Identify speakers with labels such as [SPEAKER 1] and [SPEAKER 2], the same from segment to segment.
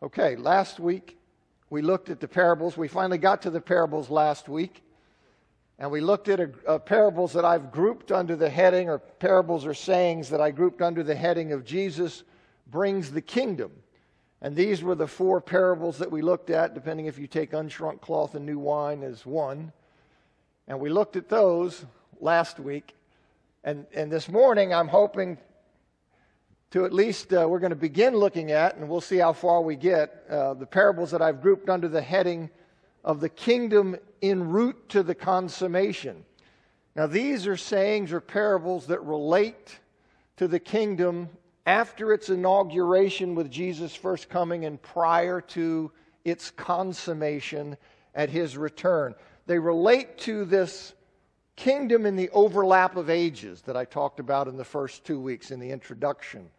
[SPEAKER 1] Okay, last week we looked at the parables. We finally got to the parables last week. And we looked at a, a parables that I've grouped under the heading, or parables or sayings that I grouped under the heading of Jesus brings the kingdom. And these were the four parables that we looked at, depending if you take unshrunk cloth and new wine as one. And we looked at those last week. And, and this morning, I'm hoping to at least, uh, we're going to begin looking at, and we'll see how far we get, uh, the parables that I've grouped under the heading of the kingdom en route to the consummation. Now, these are sayings or parables that relate to the kingdom after its inauguration with Jesus' first coming and prior to its consummation at his return. They relate to this kingdom in the overlap of ages that I talked about in the first two weeks in the introduction.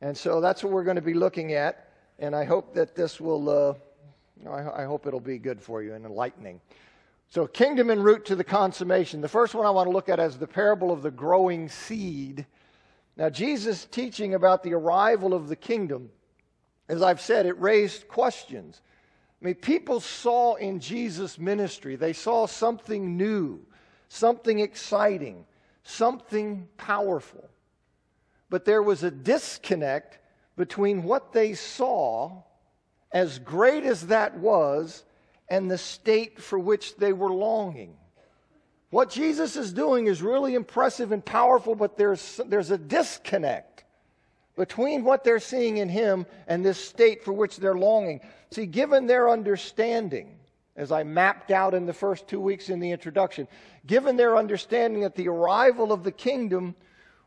[SPEAKER 1] And so that's what we're going to be looking at. And I hope that this will, uh, I, I hope it'll be good for you and enlightening. So, kingdom en route to the consummation. The first one I want to look at is the parable of the growing seed. Now, Jesus' teaching about the arrival of the kingdom, as I've said, it raised questions. I mean, people saw in Jesus' ministry, they saw something new, something exciting, something powerful. But there was a disconnect between what they saw, as great as that was, and the state for which they were longing. What Jesus is doing is really impressive and powerful, but there's, there's a disconnect between what they're seeing in Him and this state for which they're longing. See, given their understanding, as I mapped out in the first two weeks in the introduction, given their understanding that the arrival of the kingdom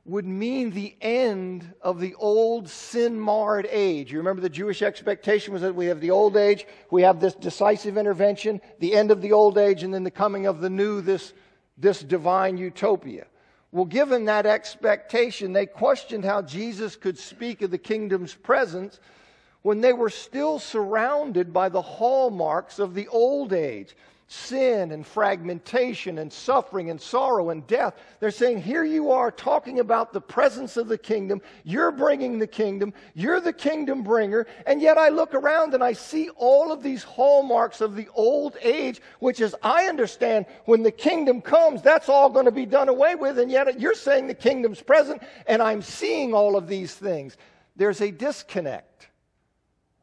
[SPEAKER 1] would mean the end of the old sin marred age. You remember the Jewish expectation was that we have the old age, we have this decisive intervention, the end of the old age, and then the coming of the new, this, this divine utopia. Well, given that expectation, they questioned how Jesus could speak of the kingdom's presence when they were still surrounded by the hallmarks of the old age sin and fragmentation and suffering and sorrow and death. They're saying, Here you are talking about the presence of the kingdom. You're bringing the kingdom. You're the kingdom bringer. And yet I look around and I see all of these hallmarks of the old age, which, as I understand, when the kingdom comes, that's all going to be done away with. And yet you're saying the kingdom's present, and I'm seeing all of these things. There's a disconnect.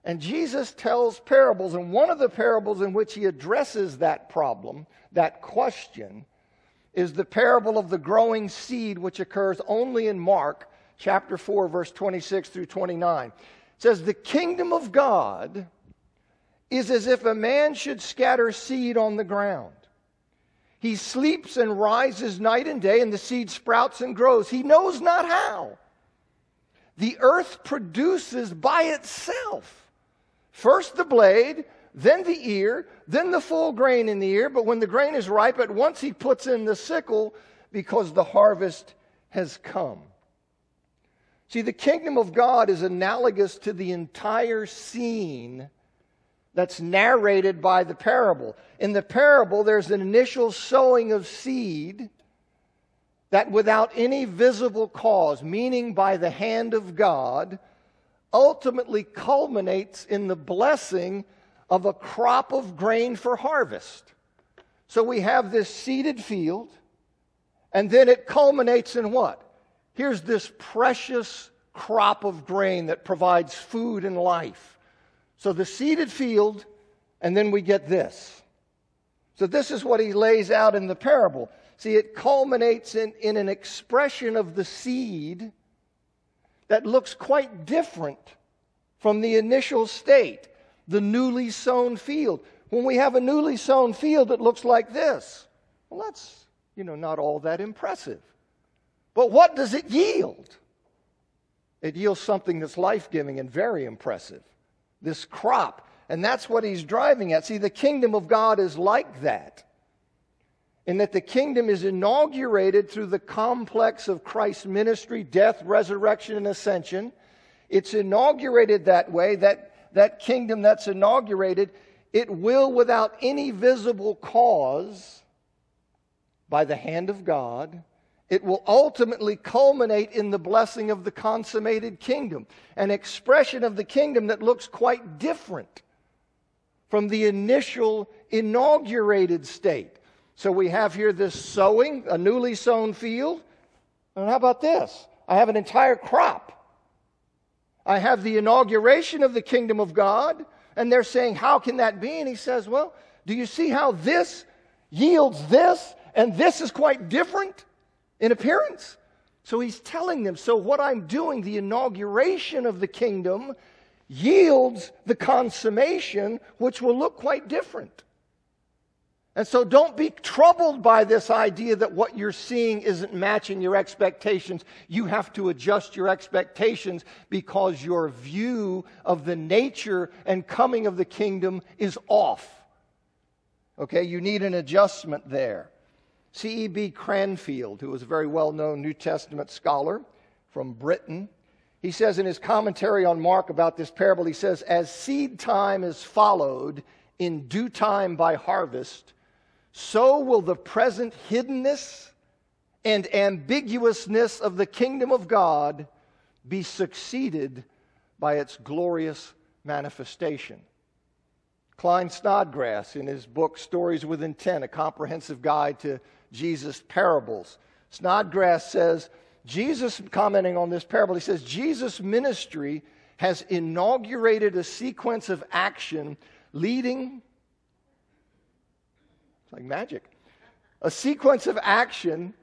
[SPEAKER 1] And Jesus tells parables, and one of the parables in which he addresses that problem, that question, is the parable of the growing seed, which occurs only in Mark chapter 4, verse 26 through 29. It says, The kingdom of God is as if a man should scatter seed on the ground. He sleeps and rises night and day, and the seed sprouts and grows. He knows not how. The earth produces by itself First the blade, then the ear, then the full grain in the ear. But when the grain is ripe, at once he puts in the sickle because the harvest has come. See, the kingdom of God is analogous to the entire scene that's narrated by the parable. In the parable, there's an initial sowing of seed that without any visible cause, meaning by the hand of God, ultimately culminates in the blessing of a crop of grain for harvest. So we have this seeded field, and then it culminates in what? Here's this precious crop of grain that provides food and life. So the seeded field, and then we get this. So this is what he lays out in the parable. See, it culminates in, in an expression of the seed that looks quite different from the initial state, the newly sown field. When we have a newly sown field, that looks like this. Well, that's, you know, not all that impressive. But what does it yield? It yields something that's life giving and very impressive this crop. And that's what he's driving at. See, the kingdom of God is like that in that the kingdom is inaugurated through the complex of Christ's ministry, death, resurrection, and ascension. It's inaugurated that way, that, that kingdom that's inaugurated, it will, without any visible cause, by the hand of God, it will ultimately culminate in the blessing of the consummated kingdom, an expression of the kingdom that looks quite different from the initial inaugurated state. So we have here this sowing, a newly sown field. And how about this? I have an entire crop. I have the inauguration of the kingdom of God, and they're saying, How can that be? And he says, Well, do you see how this yields this, and this is quite different? in appearance. So he's telling them, so what I'm doing, the inauguration of the kingdom, yields the consummation, which will look quite different. And so don't be troubled by this idea that what you're seeing isn't matching your expectations. You have to adjust your expectations because your view of the nature and coming of the kingdom is off. Okay, you need an adjustment there. C.E.B. Cranfield, who was a very well known New Testament scholar from Britain, he says in his commentary on Mark about this parable, he says, As seed time is followed in due time by harvest, so will the present hiddenness and ambiguousness of the kingdom of God be succeeded by its glorious manifestation. Klyne Snodgrass, in his book Stories with Intent, a comprehensive guide to Jesus' parables. Snodgrass says, Jesus, commenting on this parable, he says, Jesus' ministry has inaugurated a sequence of action leading, it's like magic, a sequence of action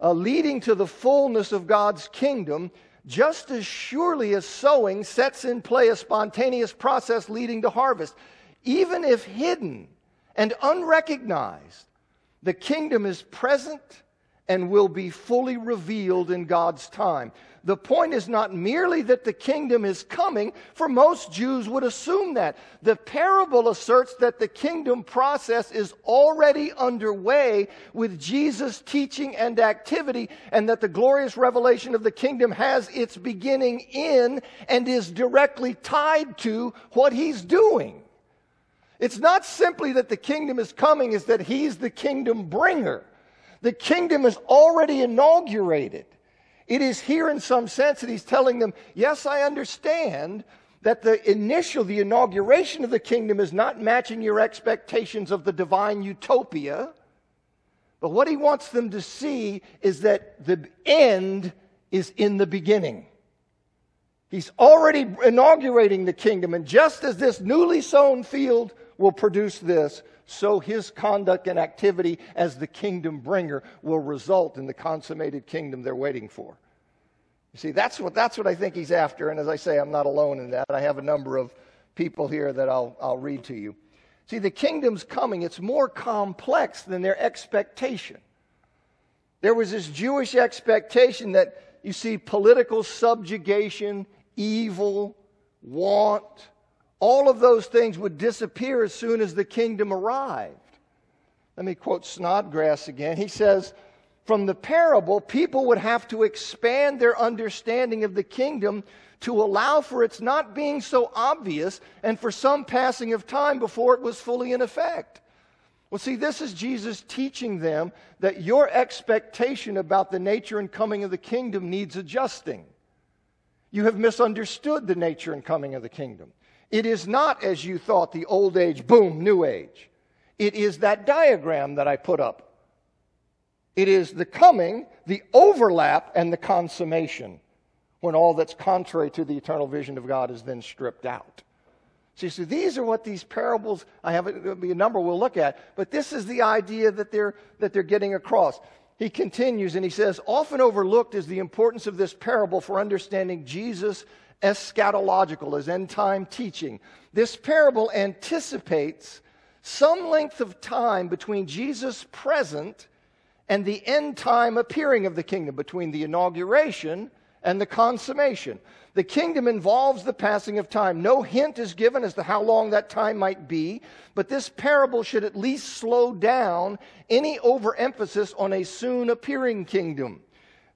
[SPEAKER 1] uh, leading to the fullness of God's kingdom, just as surely as sowing sets in play a spontaneous process leading to harvest. Even if hidden and unrecognized, the kingdom is present and will be fully revealed in God's time. The point is not merely that the kingdom is coming, for most Jews would assume that. The parable asserts that the kingdom process is already underway with Jesus' teaching and activity, and that the glorious revelation of the kingdom has its beginning in and is directly tied to what he's doing. It's not simply that the kingdom is coming, it's that he's the kingdom bringer. The kingdom is already inaugurated. It is here in some sense that he's telling them, yes, I understand that the initial, the inauguration of the kingdom is not matching your expectations of the divine utopia. But what he wants them to see is that the end is in the beginning. He's already inaugurating the kingdom. And just as this newly sown field will produce this, so his conduct and activity as the kingdom bringer will result in the consummated kingdom they're waiting for. You see, that's what, that's what I think he's after. And as I say, I'm not alone in that. I have a number of people here that I'll, I'll read to you. See, the kingdom's coming. It's more complex than their expectation. There was this Jewish expectation that, you see, political subjugation, evil, want, all of those things would disappear as soon as the kingdom arrived. Let me quote Snodgrass again. He says, From the parable, people would have to expand their understanding of the kingdom to allow for its not being so obvious and for some passing of time before it was fully in effect. Well, see, this is Jesus teaching them that your expectation about the nature and coming of the kingdom needs adjusting. You have misunderstood the nature and coming of the kingdom. It is not, as you thought, the old age, boom, new age. It is that diagram that I put up. It is the coming, the overlap, and the consummation when all that's contrary to the eternal vision of God is then stripped out. See, so these are what these parables, I have a, a number we'll look at, but this is the idea that they're, that they're getting across. He continues and he says, often overlooked is the importance of this parable for understanding Jesus eschatological, as end time teaching. This parable anticipates some length of time between Jesus' present and the end time appearing of the kingdom, between the inauguration and the consummation. The kingdom involves the passing of time. No hint is given as to how long that time might be, but this parable should at least slow down any overemphasis on a soon appearing kingdom.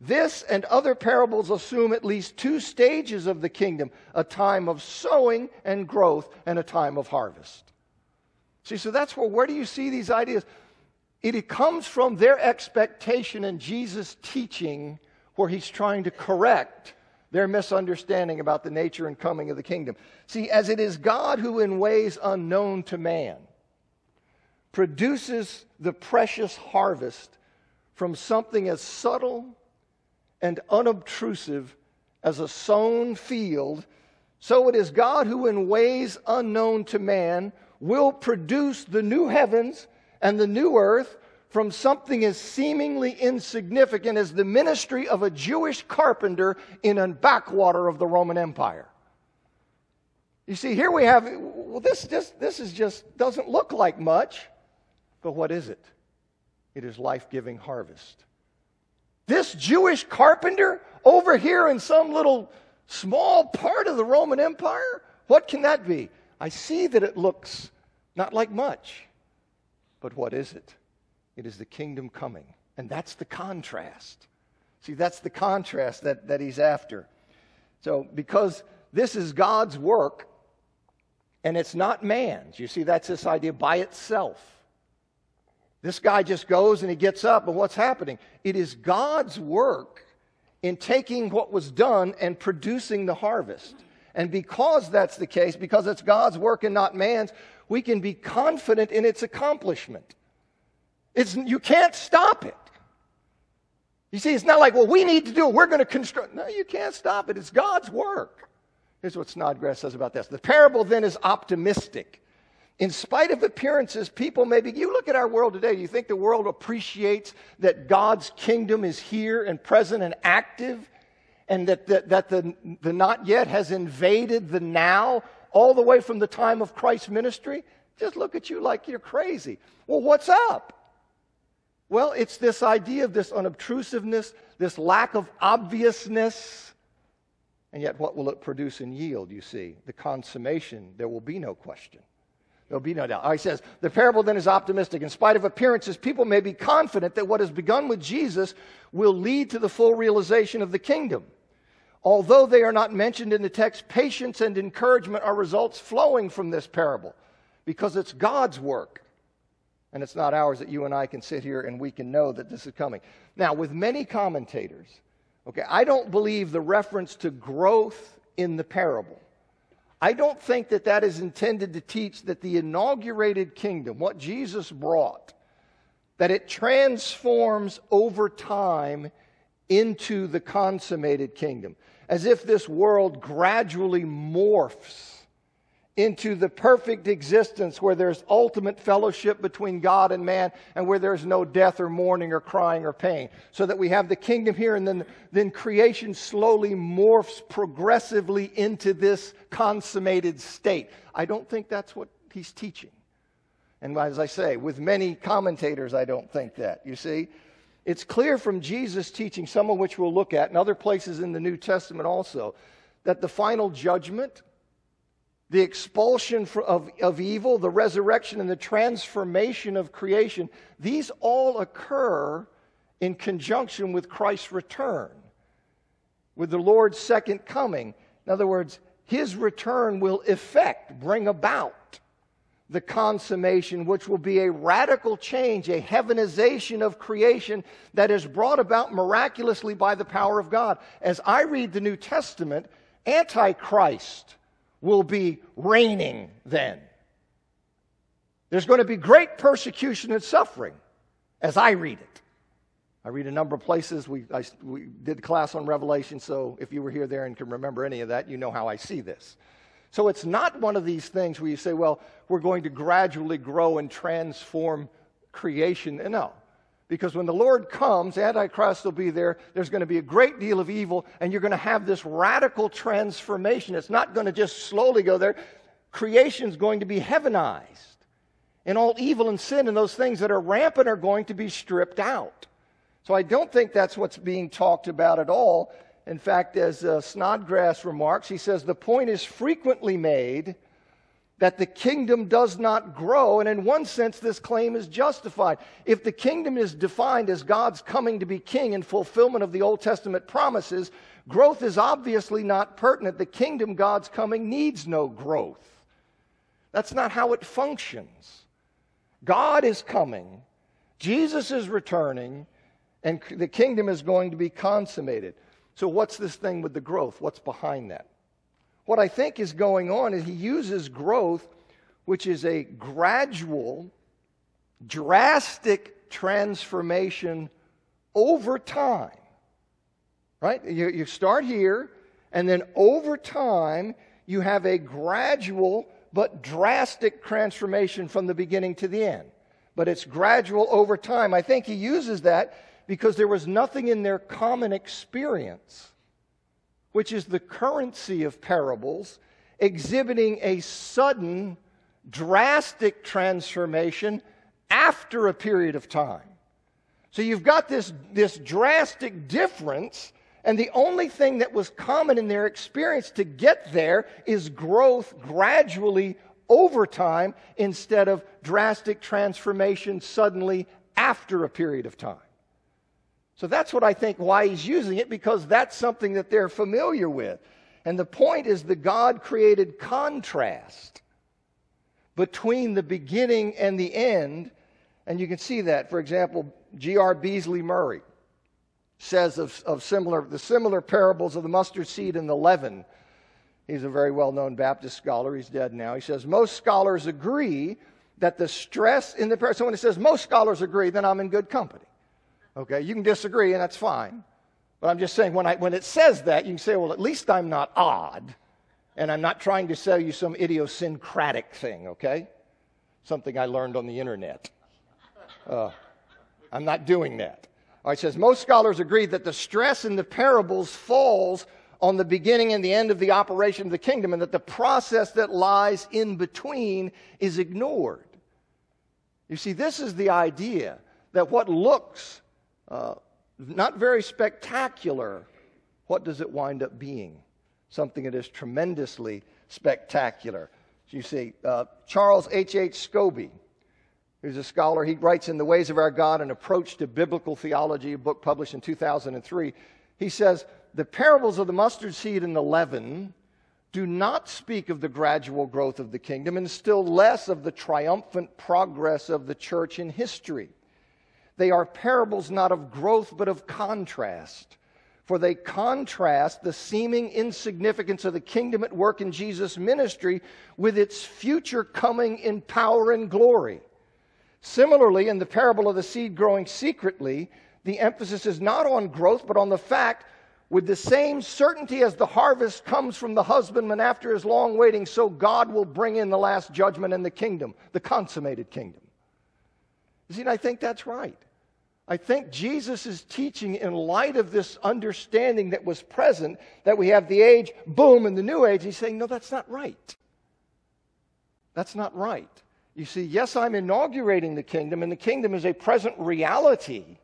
[SPEAKER 1] This and other parables assume at least two stages of the kingdom a time of sowing and growth, and a time of harvest. See, so that's where, where do you see these ideas? It comes from their expectation and Jesus' teaching where he's trying to correct their misunderstanding about the nature and coming of the kingdom. See, as it is God who, in ways unknown to man, produces the precious harvest from something as subtle and unobtrusive as a sown field, so it is God who, in ways unknown to man, will produce the new heavens and the new earth from something as seemingly insignificant as the ministry of a Jewish carpenter in a backwater of the Roman Empire. You see, here we have, well, this just, this is just, doesn't look like much, but what is it? It is life giving harvest. This Jewish carpenter over here in some little small part of the Roman Empire, what can that be? I see that it looks not like much, but what is it? It is the kingdom coming. And that's the contrast. See, that's the contrast that, that he's after. So, because this is God's work and it's not man's, you see, that's this idea by itself. This guy just goes and he gets up, and what's happening? It is God's work in taking what was done and producing the harvest. And because that's the case, because it's God's work and not man's, we can be confident in its accomplishment. It's, you can't stop it. You see, it's not like, well, we need to do it. We're going to construct. No, you can't stop it. It's God's work. Here's what Snodgrass says about this. The parable then is optimistic. In spite of appearances, people may be. You look at our world today, do you think the world appreciates that God's kingdom is here and present and active? And that, that, that the, the not yet has invaded the now all the way from the time of Christ's ministry? Just look at you like you're crazy. Well, what's up? Well, it's this idea of this unobtrusiveness, this lack of obviousness. And yet, what will it produce and yield, you see? The consummation, there will be no question. There'll be no doubt. He says, the parable then is optimistic. In spite of appearances, people may be confident that what has begun with Jesus will lead to the full realization of the kingdom. Although they are not mentioned in the text, patience and encouragement are results flowing from this parable because it's God's work and it's not ours that you and I can sit here and we can know that this is coming. Now, with many commentators, okay, I don't believe the reference to growth in the parable. I don't think that that is intended to teach that the inaugurated kingdom, what Jesus brought, that it transforms over time into the consummated kingdom, as if this world gradually morphs into the perfect existence where there's ultimate fellowship between God and man and where there's no death or mourning or crying or pain. So that we have the kingdom here and then, then creation slowly morphs progressively into this consummated state. I don't think that's what he's teaching. And as I say, with many commentators, I don't think that. You see? It's clear from Jesus' teaching, some of which we'll look at, and other places in the New Testament also, that the final judgment the expulsion of, of evil, the resurrection, and the transformation of creation, these all occur in conjunction with Christ's return, with the Lord's second coming. In other words, his return will effect, bring about the consummation, which will be a radical change, a heavenization of creation that is brought about miraculously by the power of God. As I read the New Testament, Antichrist will be reigning then. There's going to be great persecution and suffering as I read it. I read a number of places. We, I, we did class on Revelation, so if you were here there and can remember any of that, you know how I see this. So it's not one of these things where you say, well, we're going to gradually grow and transform creation. No. Because when the Lord comes, Antichrist will be there. There's going to be a great deal of evil, and you're going to have this radical transformation. It's not going to just slowly go there. Creation's going to be heavenized. And all evil and sin and those things that are rampant are going to be stripped out. So I don't think that's what's being talked about at all. In fact, as uh, Snodgrass remarks, he says the point is frequently made that the kingdom does not grow, and in one sense, this claim is justified. If the kingdom is defined as God's coming to be king in fulfillment of the Old Testament promises, growth is obviously not pertinent. The kingdom, God's coming, needs no growth. That's not how it functions. God is coming. Jesus is returning, and the kingdom is going to be consummated. So, what's this thing with the growth? What's behind that? What I think is going on is he uses growth, which is a gradual, drastic transformation over time. Right? You, you start here, and then over time, you have a gradual but drastic transformation from the beginning to the end. But it's gradual over time. I think he uses that because there was nothing in their common experience, which is the currency of parables, exhibiting a sudden, drastic transformation after a period of time. So you've got this, this drastic difference, and the only thing that was common in their experience to get there is growth gradually over time instead of drastic transformation suddenly after a period of time. So that's what I think why he's using it, because that's something that they're familiar with. And the point is the God created contrast between the beginning and the end. And you can see that. For example, G.R. Beasley Murray says of, of similar, the similar parables of the mustard seed and the leaven. He's a very well known Baptist scholar. He's dead now. He says, Most scholars agree that the stress in the parable, so when it says most scholars agree, then I'm in good company. Okay, you can disagree, and that's fine. But I'm just saying, when, I, when it says that, you can say, well, at least I'm not odd, and I'm not trying to sell you some idiosyncratic thing, okay? Something I learned on the internet. Uh, I'm not doing that. All right, it says, most scholars agree that the stress in the parables falls on the beginning and the end of the operation of the kingdom, and that the process that lies in between is ignored. You see, this is the idea that what looks uh, not very spectacular, what does it wind up being? Something that is tremendously spectacular. You see, uh, Charles H. H. Scobie, who's a scholar, he writes in The Ways of Our God, an approach to biblical theology, a book published in 2003. He says, The parables of the mustard seed and the leaven do not speak of the gradual growth of the kingdom, and still less of the triumphant progress of the church in history. They are parables not of growth, but of contrast. For they contrast the seeming insignificance of the kingdom at work in Jesus' ministry with its future coming in power and glory. Similarly, in the parable of the seed growing secretly, the emphasis is not on growth, but on the fact with the same certainty as the harvest comes from the husbandman after his long waiting, so God will bring in the last judgment and the kingdom, the consummated kingdom. You see, and I think that's right. I think Jesus is teaching in light of this understanding that was present that we have the age, boom, and the new age. He's saying, no, that's not right. That's not right. You see, yes, I'm inaugurating the kingdom, and the kingdom is a present reality,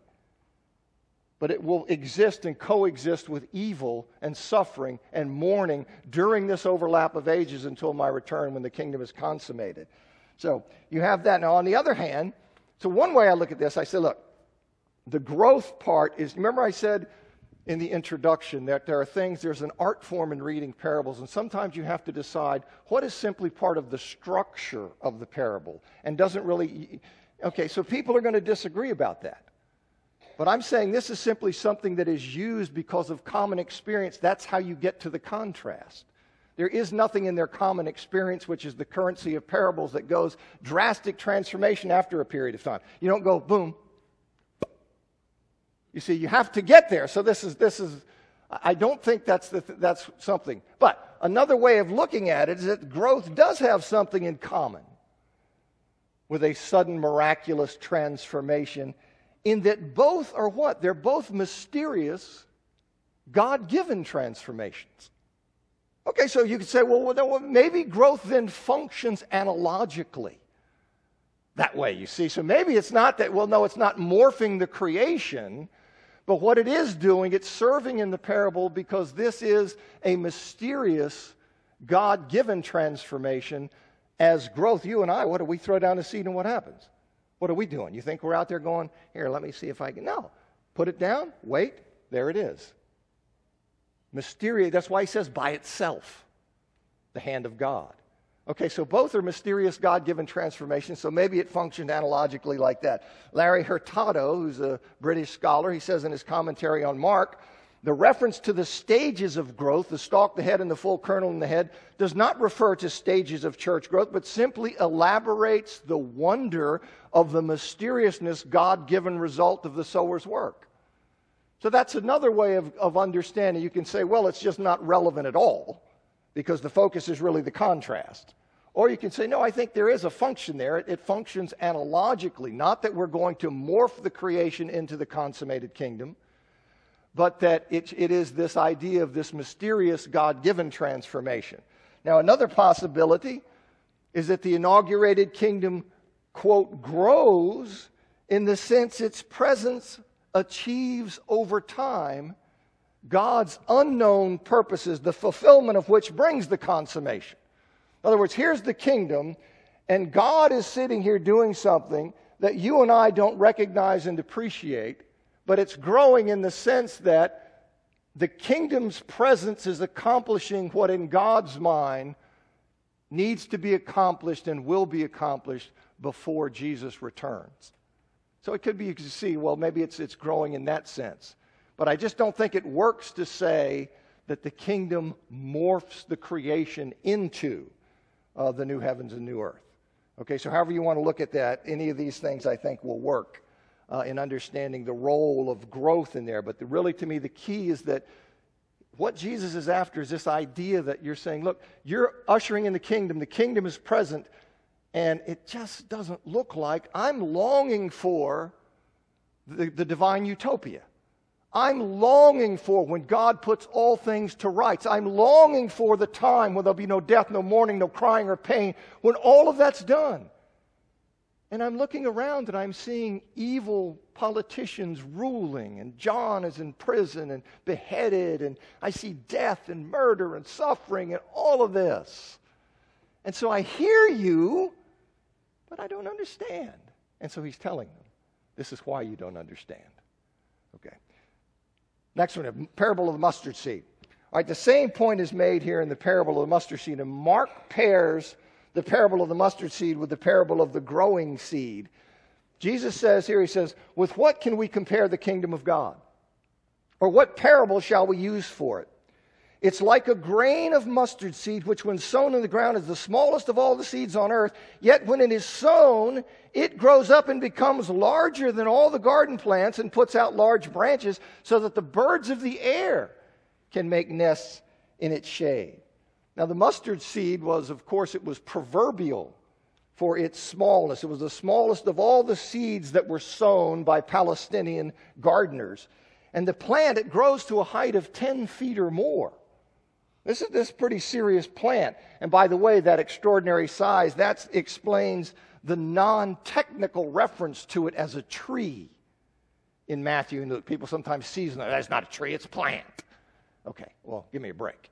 [SPEAKER 1] but it will exist and coexist with evil and suffering and mourning during this overlap of ages until my return when the kingdom is consummated. So you have that. Now, on the other hand, so one way I look at this, I say, look, the growth part is remember, I said in the introduction that there are things, there's an art form in reading parables, and sometimes you have to decide what is simply part of the structure of the parable and doesn't really. Okay, so people are going to disagree about that. But I'm saying this is simply something that is used because of common experience. That's how you get to the contrast. There is nothing in their common experience, which is the currency of parables, that goes drastic transformation after a period of time. You don't go, boom, you see, you have to get there. So this is, this is I don't think that's, the, that's something. But another way of looking at it is that growth does have something in common with a sudden miraculous transformation, in that both are what? They're both mysterious, God given transformations. Okay, so you could say, well, maybe growth then functions analogically that way, you see. So maybe it's not that, well, no, it's not morphing the creation but what it is doing, it's serving in the parable because this is a mysterious, God given transformation as growth. You and I, what do we throw down a seed and what happens? What are we doing? You think we're out there going, here, let me see if I can. No. Put it down, wait, there it is. Mysterious, that's why he says by itself, the hand of God. Okay, so both are mysterious God given transformations, so maybe it functioned analogically like that. Larry Hurtado, who's a British scholar, he says in his commentary on Mark, the reference to the stages of growth, the stalk, the head, and the full kernel in the head, does not refer to stages of church growth, but simply elaborates the wonder of the mysteriousness God given result of the sower's work. So that's another way of, of understanding. You can say, well, it's just not relevant at all because the focus is really the contrast. Or you can say, no, I think there is a function there. It, it, functions analogically, not that we're going to morph the creation into the consummated kingdom, but that it, it is this idea of this mysterious God given transformation. Now, another possibility is that the inaugurated kingdom, quote, grows in the sense its presence achieves over time God's unknown purposes, the fulfillment of which brings the consummation. In other words, here's the kingdom, and God is sitting here doing something that you and I don't recognize and appreciate, but it's growing in the sense that the kingdom's presence is accomplishing what in God's mind needs to be accomplished and will be accomplished before Jesus returns. So it could be you can see, well, maybe it's, it's growing in that sense. But I just don't think it works to say that the kingdom morphs the creation into uh, the new heavens and new earth. Okay, so however you want to look at that, any of these things I think will work uh, in understanding the role of growth in there. But the, really, to me, the key is that what Jesus is after is this idea that you're saying, look, you're ushering in the kingdom, the kingdom is present, and it just doesn't look like I'm longing for the, the divine utopia. I'm longing for when God puts all things to rights. I'm longing for the time when there'll be no death, no mourning, no crying or pain, when all of that's done. And I'm looking around and I'm seeing evil politicians ruling, and John is in prison and beheaded, and I see death and murder and suffering and all of this. And so I hear you, but I don't understand. And so he's telling them, this is why you don't understand. Okay. Next one, a parable of the mustard seed. All right, the same point is made here in the parable of the mustard seed, and Mark pairs the parable of the mustard seed with the parable of the growing seed. Jesus says here, he says, With what can we compare the kingdom of God? Or what parable shall we use for it? It's like a grain of mustard seed, which when sown in the ground is the smallest of all the seeds on earth. Yet when it is sown, it grows up and becomes larger than all the garden plants and puts out large branches so that the birds of the air can make nests in its shade. Now, the mustard seed was, of course, it was proverbial for its smallness. It was the smallest of all the seeds that were sown by Palestinian gardeners. And the plant, it grows to a height of 10 feet or more. This is this pretty serious plant. And by the way, that extraordinary size, that explains the non-technical reference to it as a tree in Matthew and Luke. People sometimes season it. That's not a tree, it's a plant. Okay, well, give me a break.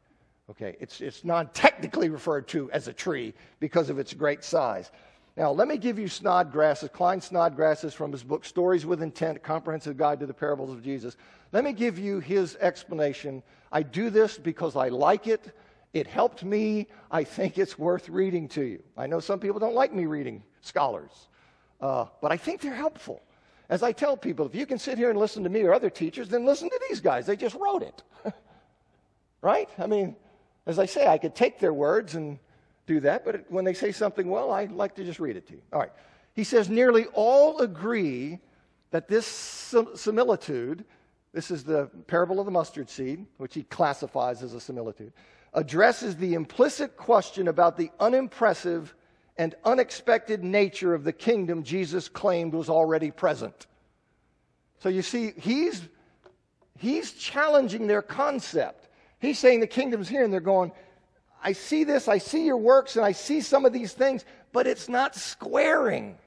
[SPEAKER 1] Okay, it's, it's non-technically referred to as a tree because of its great size. Now, let me give you Snodgrass's, Klyne Snodgrass's from his book, Stories with Intent, Comprehensive Guide to the Parables of Jesus. Let me give you his explanation I do this because I like it. It helped me. I think it's worth reading to you. I know some people don't like me reading scholars, uh, but I think they're helpful. As I tell people, if you can sit here and listen to me or other teachers, then listen to these guys. They just wrote it. right? I mean, as I say, I could take their words and do that, but when they say something well, I like to just read it to you. All right. He says, nearly all agree that this similitude this is the parable of the mustard seed, which he classifies as a similitude, addresses the implicit question about the unimpressive and unexpected nature of the kingdom Jesus claimed was already present. So you see, he's, he's challenging their concept. He's saying the kingdom's here, and they're going, I see this, I see your works, and I see some of these things, but it's not squaring.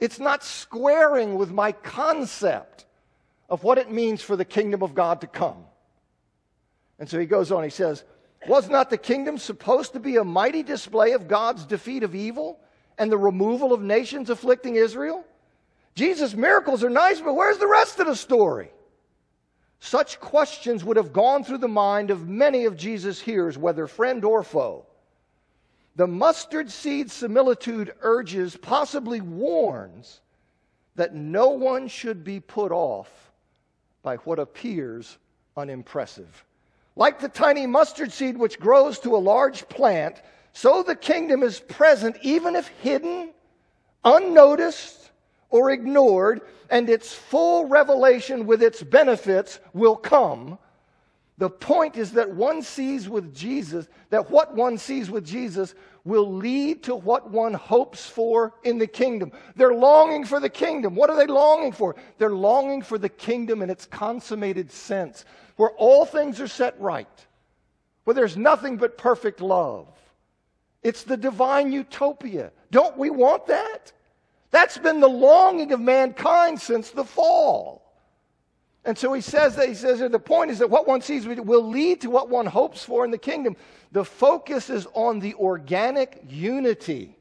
[SPEAKER 1] It's not squaring with my concept of what it means for the kingdom of God to come. And so he goes on, he says, Was not the kingdom supposed to be a mighty display of God's defeat of evil and the removal of nations afflicting Israel? Jesus' miracles are nice, but where's the rest of the story? Such questions would have gone through the mind of many of Jesus' hearers, whether friend or foe. The mustard seed similitude urges, possibly warns, that no one should be put off by what appears unimpressive. Like the tiny mustard seed which grows to a large plant, so the kingdom is present even if hidden, unnoticed, or ignored, and its full revelation with its benefits will come. The point is that one sees with Jesus, that what one sees with Jesus will lead to what one hopes for in the kingdom. They're longing for the kingdom. What are they longing for? They're longing for the kingdom in its consummated sense, where all things are set right, where there's nothing but perfect love. It's the divine utopia. Don't we want that? That's been the longing of mankind since the fall. And so he says that he says that the point is that what one sees will lead to what one hopes for in the kingdom. The focus is on the organic unity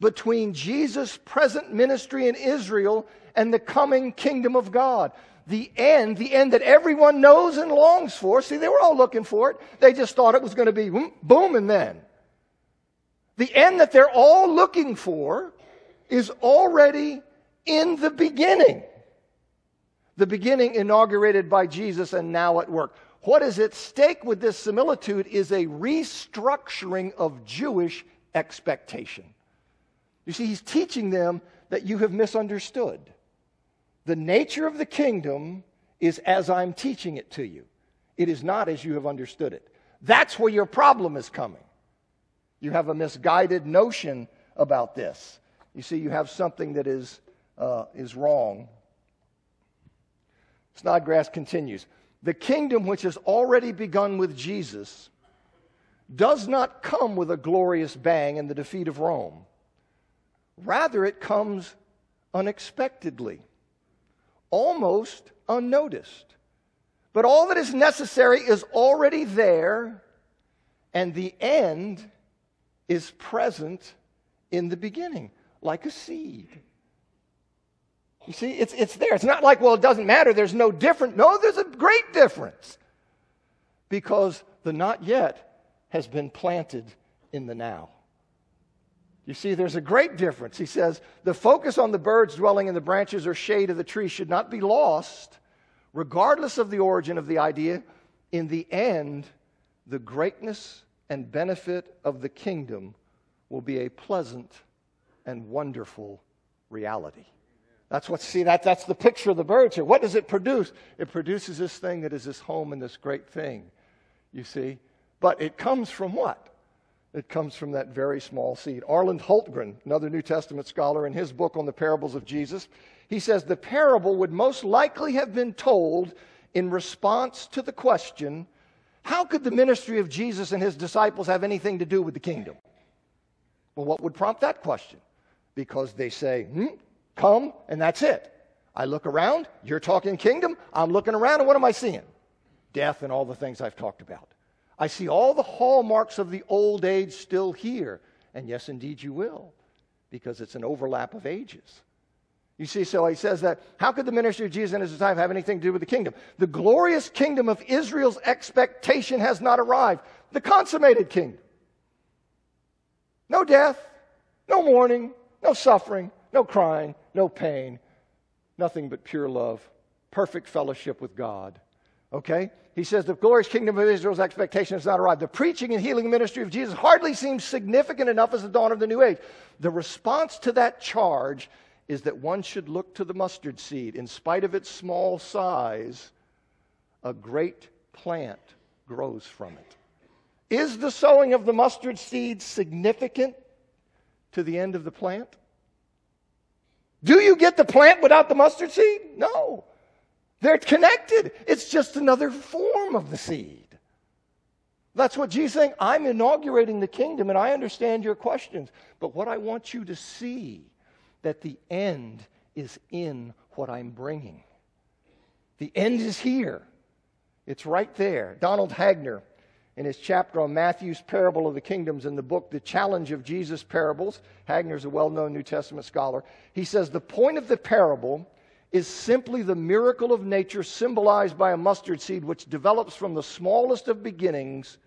[SPEAKER 1] between Jesus' present ministry in Israel and the coming kingdom of God. The end, the end that everyone knows and longs for. See, they were all looking for it. They just thought it was going to be hmm, boom and then. The end that they're all looking for is already in the beginning. The beginning inaugurated by Jesus and now at work. What is at stake with this similitude is a restructuring of Jewish expectation. You see, he's teaching them that you have misunderstood. The nature of the kingdom is as I'm teaching it to you, it is not as you have understood it. That's where your problem is coming. You have a misguided notion about this. You see, you have something that is, uh, is wrong. Snodgrass continues The kingdom which has already begun with Jesus does not come with a glorious bang and the defeat of Rome. Rather, it comes unexpectedly, almost unnoticed. But all that is necessary is already there, and the end is present in the beginning like a seed. You see, it's, it's there. It's not like, well, it doesn't matter. There's no difference. No, there's a great difference because the not yet has been planted in the now. You see, there's a great difference. He says, the focus on the birds dwelling in the branches or shade of the tree should not be lost, regardless of the origin of the idea. In the end, the greatness and benefit of the kingdom will be a pleasant and wonderful reality. That's what, see, that, that's the picture of the birds here. What does it produce? It produces this thing that is this home and this great thing, you see. But it comes from what? It comes from that very small seed. Arland Hultgren, another New Testament scholar, in his book on the parables of Jesus, he says the parable would most likely have been told in response to the question how could the ministry of Jesus and his disciples have anything to do with the kingdom? Well, what would prompt that question? Because they say, hmm, come, and that's it. I look around, you're talking kingdom, I'm looking around, and what am I seeing? Death and all the things I've talked about. I see all the hallmarks of the old age still here. And yes, indeed, you will, because it's an overlap of ages. You see, so he says that how could the ministry of Jesus and his time have anything to do with the kingdom? The glorious kingdom of Israel's expectation has not arrived. The consummated kingdom. No death, no mourning, no suffering, no crying, no pain, nothing but pure love, perfect fellowship with God. Okay? He says the glorious kingdom of Israel's expectation has not arrived. The preaching and healing ministry of Jesus hardly seems significant enough as the dawn of the new age. The response to that charge is that one should look to the mustard seed. In spite of its small size, a great plant grows from it. Is the sowing of the mustard seed significant to the end of the plant? Do you get the plant without the mustard seed? No. They're connected. It's just another form of the seed. That's what Jesus saying. I'm inaugurating the kingdom and I understand your questions. But what I want you to see that the end is in what I'm bringing. The end is here. It's right there. Donald Hagner in his chapter on Matthew's parable of the kingdoms in the book, The Challenge of Jesus Parables. Hagner's a well known New Testament scholar. He says the point of the parable is simply the miracle of nature symbolized by a mustard seed which develops from the smallest of beginnings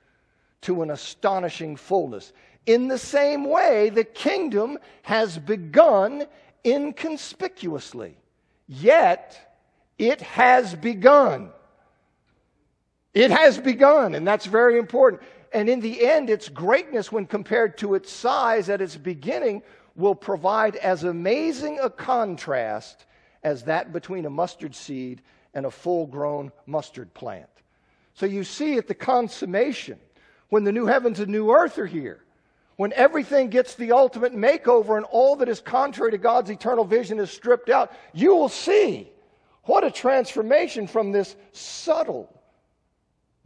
[SPEAKER 1] to an astonishing fullness. In the same way, the kingdom has begun inconspicuously, yet it has begun. It has begun, and that's very important. And in the end, its greatness, when compared to its size at its beginning, will provide as amazing a contrast as that between a mustard seed and a full grown mustard plant. So you see at the consummation, when the new heavens and new earth are here, when everything gets the ultimate makeover and all that is contrary to God's eternal vision is stripped out, you will see what a transformation from this subtle,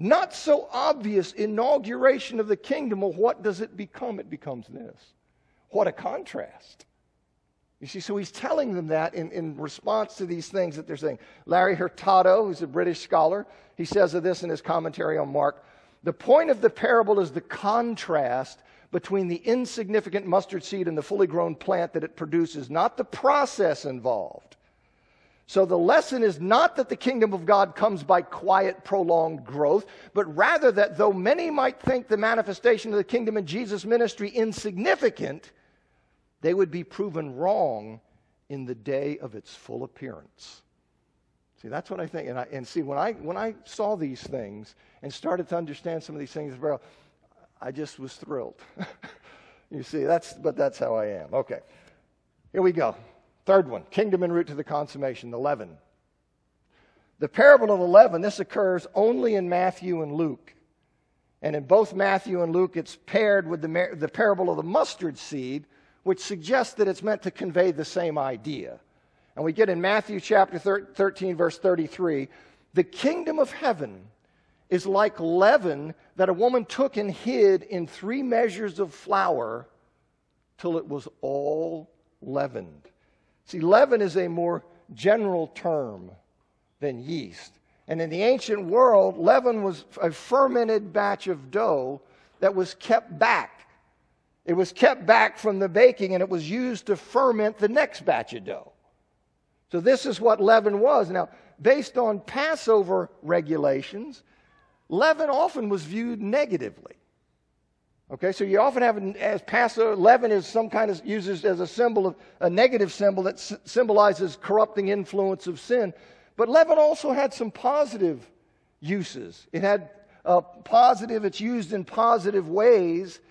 [SPEAKER 1] not so obvious inauguration of the kingdom. Well, what does it become? It becomes this. What a contrast. You see, so he's telling them that in, in response to these things that they're saying. Larry Hurtado, who's a British scholar, he says of this in his commentary on Mark the point of the parable is the contrast between the insignificant mustard seed and the fully grown plant that it produces, not the process involved. So the lesson is not that the kingdom of God comes by quiet, prolonged growth, but rather that though many might think the manifestation of the kingdom in Jesus' ministry insignificant, they would be proven wrong in the day of its full appearance. See, that's what I think. And, I, and see, when I, when I saw these things and started to understand some of these things, I just was thrilled. you see, that's, but that's how I am. Okay. Here we go. Third one kingdom en route to the consummation, the leaven. The parable of the leaven, this occurs only in Matthew and Luke. And in both Matthew and Luke, it's paired with the, the parable of the mustard seed, which suggests that it's meant to convey the same idea. And we get in Matthew chapter 13, verse 33 the kingdom of heaven is like leaven that a woman took and hid in three measures of flour till it was all leavened. See, leaven is a more general term than yeast. And in the ancient world, leaven was a fermented batch of dough that was kept back. It was kept back from the baking and it was used to ferment the next batch of dough. So, this is what leaven was. Now, based on Passover regulations, leaven often was viewed negatively. Okay, so you often have as Passover, leaven is some kind of uses as a symbol of a negative symbol that s- symbolizes corrupting influence of sin. But leaven also had some positive uses. It had a positive, it's used in positive ways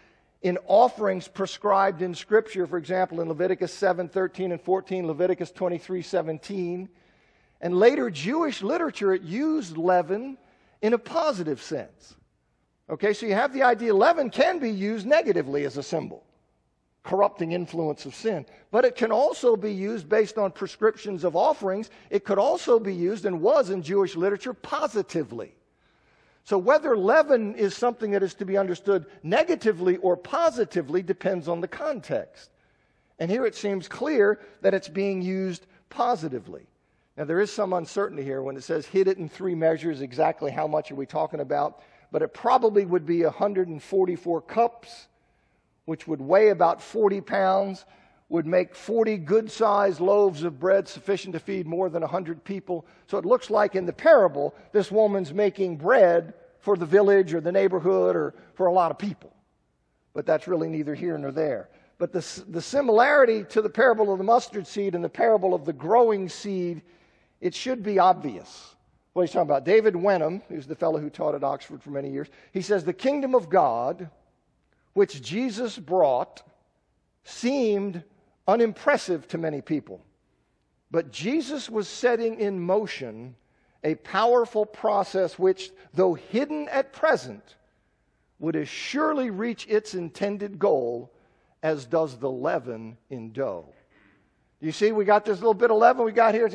[SPEAKER 1] in offerings prescribed in Scripture, for example, in Leviticus 7 13 and 14, Leviticus 23 17. And later Jewish literature, it used leaven in a positive sense. Okay, so you have the idea leaven can be used negatively as a symbol, corrupting influence of sin. But it can also be used based on prescriptions of offerings. It could also be used and was in Jewish literature positively. So whether leaven is something that is to be understood negatively or positively depends on the context. And here it seems clear that it's being used positively. Now, there is some uncertainty here when it says hit it in three measures. Exactly how much are we talking about? But it probably would be 144 cups, which would weigh about 40 pounds, would make 40 good sized loaves of bread sufficient to feed more than 100 people. So it looks like in the parable, this woman's making bread for the village or the neighborhood or for a lot of people. But that's really neither here nor there. But the, the similarity to the parable of the mustard seed and the parable of the growing seed, it should be obvious what he's talking about. David Wenham, who's the fellow who taught at Oxford for many years, he says, The kingdom of God, which Jesus brought, seemed unimpressive to many people. But Jesus was setting in motion a powerful process which, though hidden at present, would as surely reach its intended goal as does the leaven in dough. You see, we got this little bit of leaven we got here,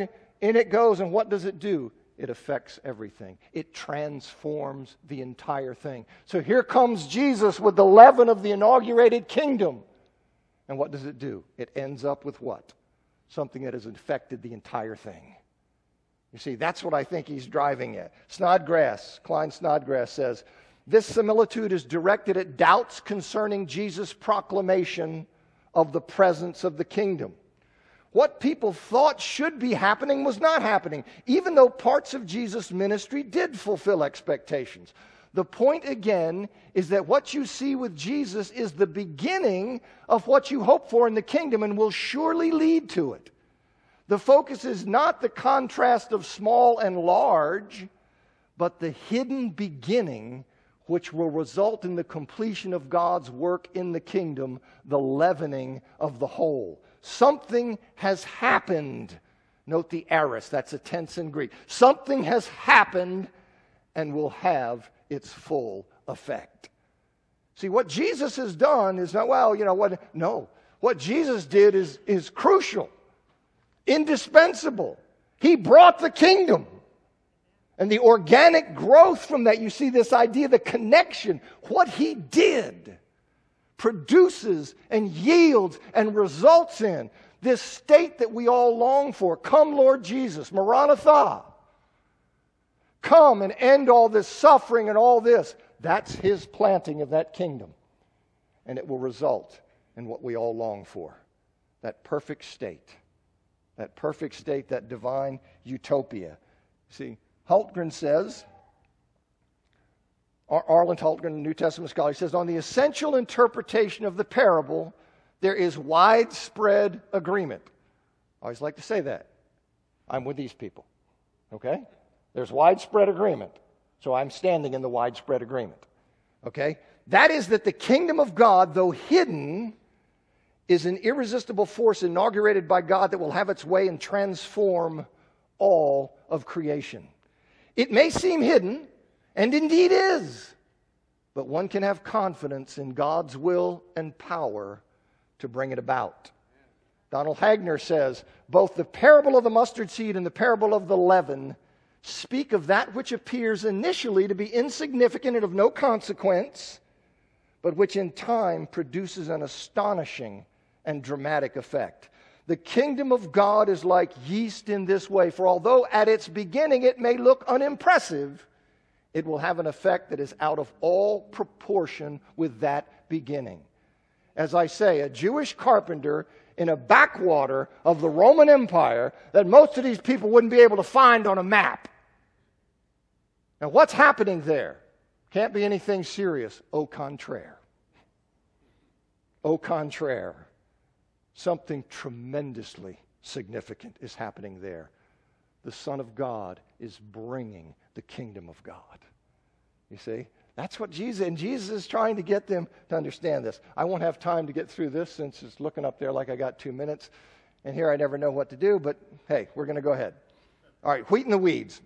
[SPEAKER 1] in it goes, and what does it do? It affects everything. It transforms the entire thing. So here comes Jesus with the leaven of the inaugurated kingdom. And what does it do? It ends up with what? Something that has infected the entire thing. You see, that's what I think he's driving at. Snodgrass, Klyne Snodgrass says, this similitude is directed at doubts concerning Jesus' proclamation of the presence of the kingdom. What people thought should be happening was not happening, even though parts of Jesus' ministry did fulfill expectations. The point again is that what you see with Jesus is the beginning of what you hope for in the kingdom and will surely lead to it. The focus is not the contrast of small and large, but the hidden beginning which will result in the completion of God's work in the kingdom, the leavening of the whole. Something has happened. Note the aorist, that's a tense in Greek. Something has happened and will have its full effect. See, what Jesus has done is not, well, you know what? No. What Jesus did is, is crucial, indispensable. He brought the kingdom. And the organic growth from that, you see this idea, the connection, what he did produces and yields and results in this state that we all long for. Come, Lord Jesus, Maranatha. Come and end all this suffering and all this. That's his planting of that kingdom. And it will result in what we all long for that perfect state. That perfect state, that divine utopia. See, Hultgren says, Ar- Arland Hultgren, New Testament scholar, he says, on the essential interpretation of the parable, there is widespread agreement. I always like to say that. I'm with these people. Okay? There's widespread agreement. So I'm standing in the widespread agreement. Okay? That is that the kingdom of God, though hidden, is an irresistible force inaugurated by God that will have its way and transform all of creation. It may seem hidden, and indeed is, but one can have confidence in God's will and power to bring it about. Donald Hagner says both the parable of the mustard seed and the parable of the leaven speak of that which appears initially to be insignificant and of no consequence, but which in time produces an astonishing and dramatic effect. The kingdom of God is like yeast in this way, for although at its beginning it may look unimpressive, it will have an effect that is out of all proportion with that beginning. As I say, a Jewish carpenter in a backwater of the Roman Empire that most of these people wouldn't be able to find on a map. Now, what's happening there? Can't be anything serious. Au contraire. Au contraire something tremendously significant is happening there. The Son of God is bringing the kingdom of God. You see? That's what Jesus, and Jesus is trying to get them to understand this. I won't have time to get through this since it's looking up there like I got two minutes. And here I never know what to do, but hey, we're going to go ahead. All right, wheat and the weeds.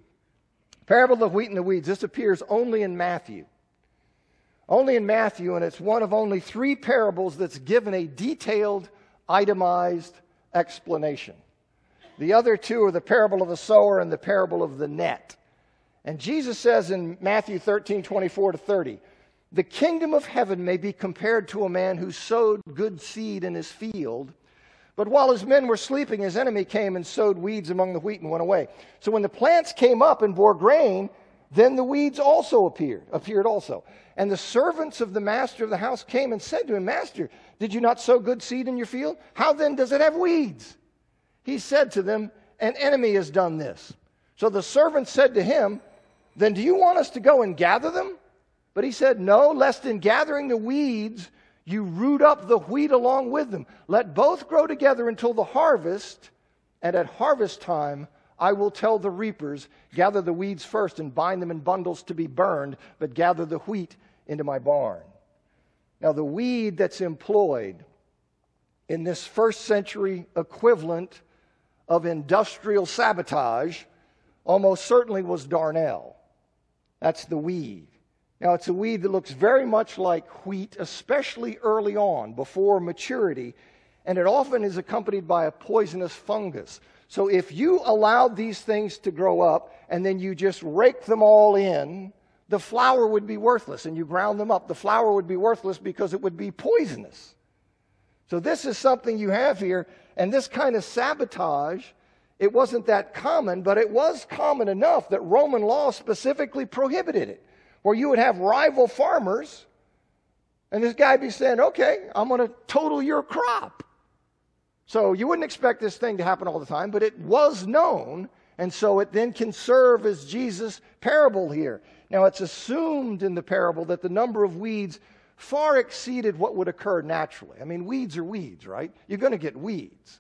[SPEAKER 1] Parable of wheat and the weeds. This appears only in Matthew. Only in Matthew, and it's one of only three parables that's given a detailed itemized explanation. The other two are the parable of the sower and the parable of the net. And Jesus says in Matthew 13, 24 to 30, the kingdom of heaven may be compared to a man who sowed good seed in his field. But while his men were sleeping, his enemy came and sowed weeds among the wheat and went away. So when the plants came up and bore grain, then the weeds also appeared, appeared also. And the servants of the master of the house came and said to him, Master, did you not sow good seed in your field? How then does it have weeds? He said to them, An enemy has done this. So the servants said to him, Then do you want us to go and gather them? But he said, No, lest in gathering the weeds you root up the wheat along with them. Let both grow together until the harvest, and at harvest time I will tell the reapers, gather the weeds first and bind them in bundles to be burned, but gather the wheat into my barn. Now, the weed that's employed in this first century equivalent of industrial sabotage almost certainly was darnel. That's the weed. Now, it's a weed that looks very much like wheat, especially early on, before maturity, and it often is accompanied by a poisonous fungus. So if you allowed these things to grow up and then you just rake them all in, the flour would be worthless. And you ground them up, the flour would be worthless because it would be poisonous. So this is something you have here. And this kind of sabotage, it wasn't that common, but it was common enough that Roman law specifically prohibited it. Where you would have rival farmers, and this guy be saying, okay, I'm going to total your crop. So you wouldn't expect this thing to happen all the time, but it was known, and so it then can serve as Jesus' parable here. Now, it's assumed in the parable that the number of weeds far exceeded what would occur naturally. I mean, weeds are weeds, right? You're going to get weeds.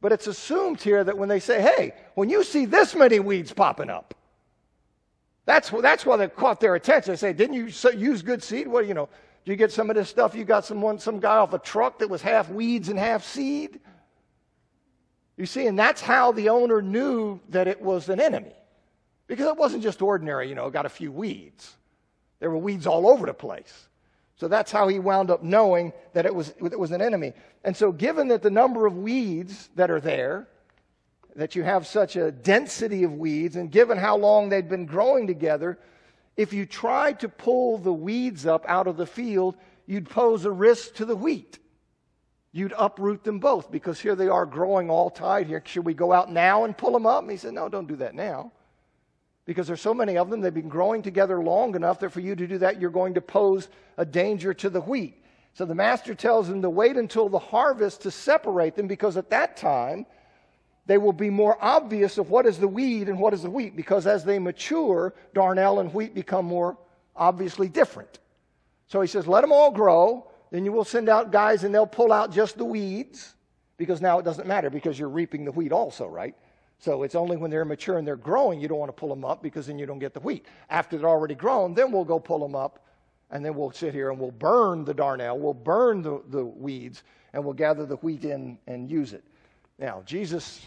[SPEAKER 1] But it's assumed here that when they say, hey, when you see this many weeds popping up, that's, that's why they caught their attention. They say, didn't you use good seed? Well, you know, do you get some of this stuff? You got someone, some guy off a truck that was half weeds and half seed? You see, and that's how the owner knew that it was an enemy. Because it wasn't just ordinary, you know, got a few weeds. There were weeds all over the place. So that's how he wound up knowing that it was, it was an enemy. And so, given that the number of weeds that are there, that you have such a density of weeds, and given how long they'd been growing together, if you tried to pull the weeds up out of the field, you'd pose a risk to the wheat. You'd uproot them both because here they are growing all tied here. Should we go out now and pull them up? And he said, No, don't do that now because there's so many of them. They've been growing together long enough that for you to do that, you're going to pose a danger to the wheat. So the master tells them to wait until the harvest to separate them because at that time, they will be more obvious of what is the weed and what is the wheat because as they mature, darnel and wheat become more obviously different. So he says, let them all grow. Then you will send out guys and they'll pull out just the weeds because now it doesn't matter because you're reaping the wheat also, right? So it's only when they're mature and they're growing you don't want to pull them up because then you don't get the wheat. After they're already grown, then we'll go pull them up and then we'll sit here and we'll burn the darnel, we'll burn the, the weeds, and we'll gather the wheat in and use it. Now, Jesus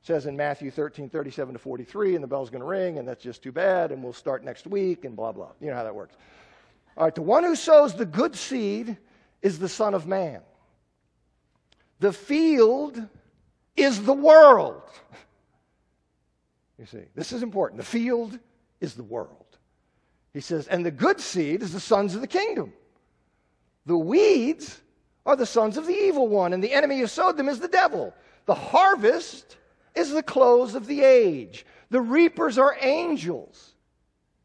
[SPEAKER 1] says in Matthew 13, 37 to 43, and the bell's going to ring, and that's just too bad, and we'll start next week, and blah, blah. You know how that works. All right, the one who sows the good seed is the Son of Man. The field is the world. You see, this is important. The field is the world. He says, and the good seed is the sons of the kingdom. The weeds are the sons of the evil one, and the enemy who sowed them is the devil. The harvest is the close of the age. The reapers are angels.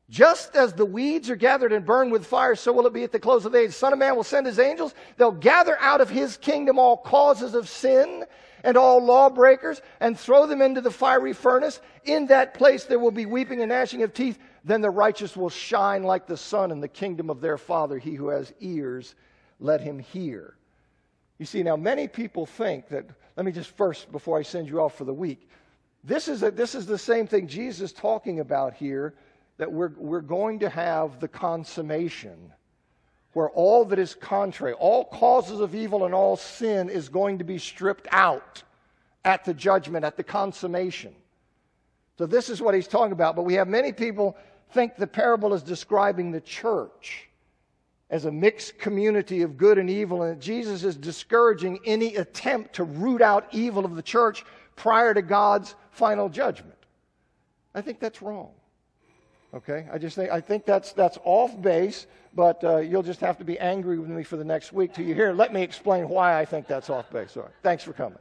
[SPEAKER 1] Just as the weeds are gathered and burned with fire, so will it be at the close of the age. Son of Man will send his angels. They'll gather out of his kingdom all causes of sin and all lawbreakers and throw them into the fiery furnace. In that place there will be weeping and gnashing of teeth. Then the righteous will shine like the sun in the kingdom of their Father. He who has ears, let him hear. You see, now many people think that, let me just first, before I send you off for the week, this is, a, this is the same thing Jesus is talking about here, that we're, we're going to have the consummation where all that is contrary, all causes of evil and all sin is going to be stripped out at the judgment, at the consummation. So this is what he's talking about. But we have many people think the parable is describing the church as a mixed community of good and evil, and Jesus is discouraging any attempt to root out evil of the church prior to God's final judgment. I think that's wrong. Okay, I just think I think that's that's off base, but uh, you'll just have to be angry with me for the next week till you hear. Let me explain why I think that's off base. All right. Thanks for coming.